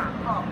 然后。